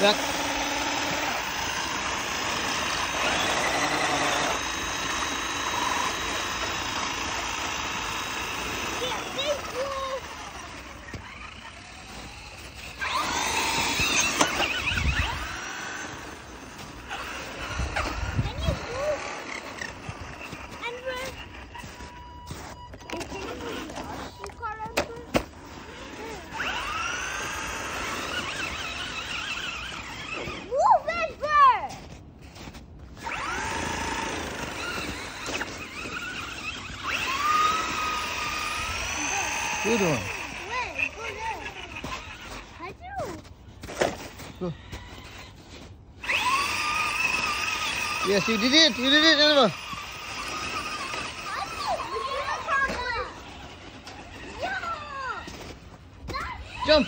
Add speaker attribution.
Speaker 1: ザッ You
Speaker 2: doing?
Speaker 1: Wait, go there. Do?
Speaker 2: Yes, you did it. You did it! Jump.